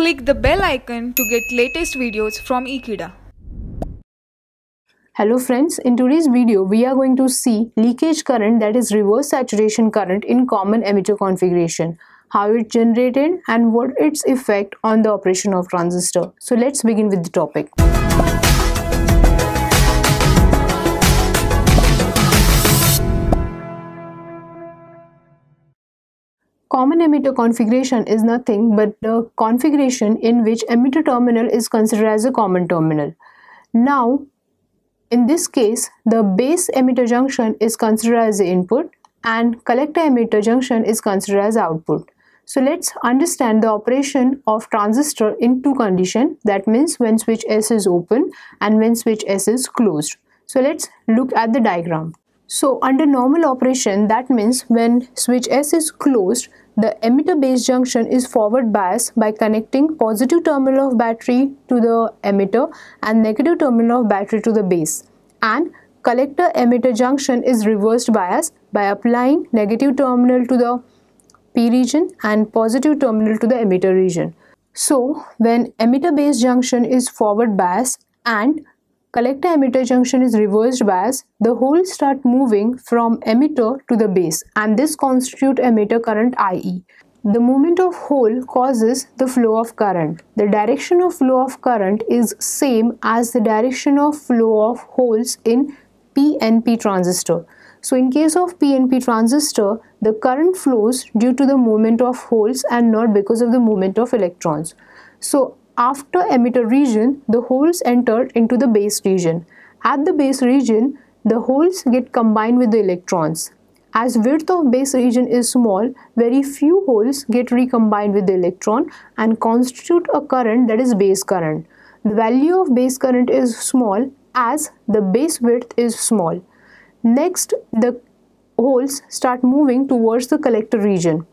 Click the bell icon to get latest videos from Ekeeda. Hello friends, in today's video we are going to see leakage current that is reverse saturation current in common emitter configuration, how it generated and what its effect on the operation of transistor. So let's begin with the topic. Common emitter configuration is nothing but the configuration in which emitter terminal is considered as a common terminal. Now, in this case, the base emitter junction is considered as the input and collector emitter junction is considered as output. So let's understand the operation of transistor in two conditions. That means when switch S is open and when switch S is closed. So let's look at the diagram. So under normal operation that means when switch S is closed the emitter base junction is forward biased by connecting positive terminal of battery to the emitter and negative terminal of battery to the base and collector emitter junction is reversed bias by applying negative terminal to the P region and positive terminal to the emitter region. So when emitter base junction is forward bias and collector emitter junction is reversed bias, the holes start moving from emitter to the base and this constitute emitter current IE. The movement of hole causes the flow of current. The direction of flow of current is same as the direction of flow of holes in PNP transistor. So in case of PNP transistor, the current flows due to the movement of holes and not because of the movement of electrons. So after emitter region, the holes enter into the base region. At the base region, the holes get combined with the electrons. As width of base region is small, very few holes get recombined with the electron and constitute a current that is base current. The value of base current is small as the base width is small. Next, the holes start moving towards the collector region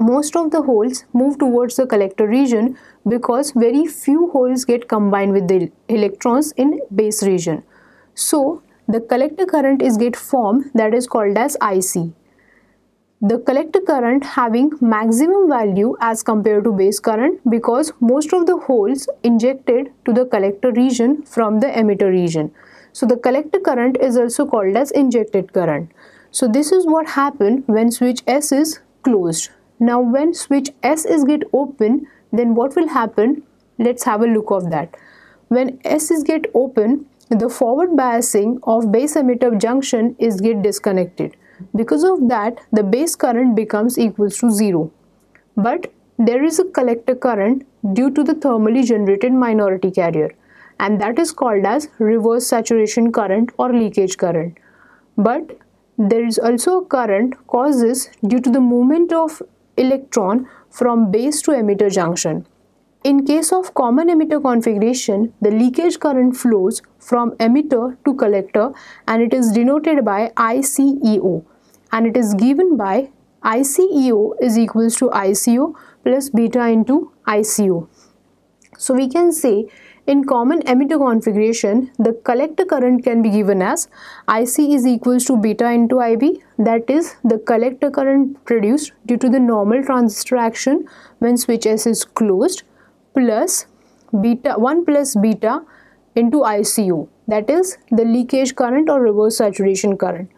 most of the holes move towards the collector region because very few holes get combined with the electrons in base region. So the collector current is get formed that is called as IC. The collector current having maximum value as compared to base current because most of the holes injected to the collector region from the emitter region. So the collector current is also called as injected current. So this is what happened when switch S is closed. Now when switch S is get open, then what will happen? Let's have a look of that. When S is get open, the forward biasing of base emitter junction is get disconnected. Because of that, the base current becomes equals to zero. But there is a collector current due to the thermally generated minority carrier and that is called as reverse saturation current or leakage current. But there is also a current causes due to the movement of electron from base to emitter junction. In case of common emitter configuration, the leakage current flows from emitter to collector and it is denoted by ICEO and it is given by ICEO is equals to ICO plus beta into ICO. So we can say in common emitter configuration, the collector current can be given as IC is equals to beta into IB that is the collector current produced due to the normal transistor action when switch S is closed plus beta 1 plus beta into ICO that is the leakage current or reverse saturation current.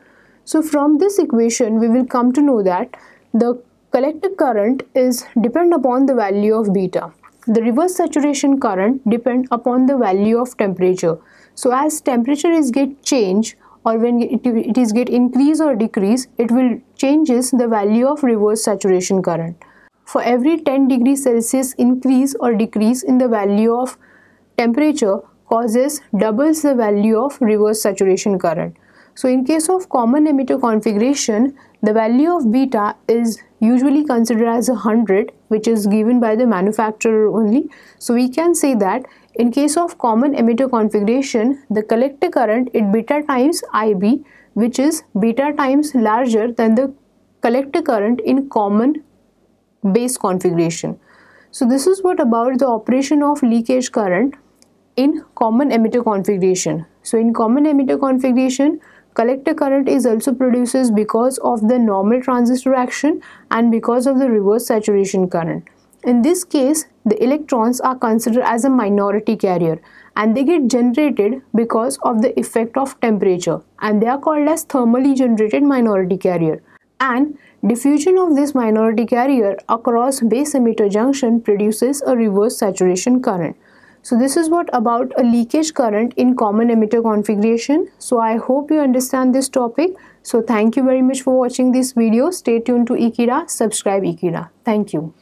So from this equation we will come to know that the collector current is depend upon the value of beta the reverse saturation current depend upon the value of temperature. So as temperature is get change or when it, is get increase or decrease, it will changes the value of reverse saturation current. For every 10 degrees Celsius increase or decrease in the value of temperature causes doubles the value of reverse saturation current. So in case of common emitter configuration, the value of beta is usually considered as 100 which is given by the manufacturer only. So we can say that in case of common emitter configuration, the collector current is beta times IB which is beta times larger than the collector current in common base configuration. So this is what about the operation of leakage current in common emitter configuration. So in common emitter configuration, Collector current is also produces because of the normal transistor action and because of the reverse saturation current. In this case, the electrons are considered as a minority carrier and they get generated because of the effect of temperature and they are called as thermally generated minority carrier. And diffusion of this minority carrier across base emitter junction produces a reverse saturation current. So this is what about a leakage current in common emitter configuration. So I hope you understand this topic. So thank you very much for watching this video. Stay tuned to Ekeeda. Subscribe Ekeeda. Thank you.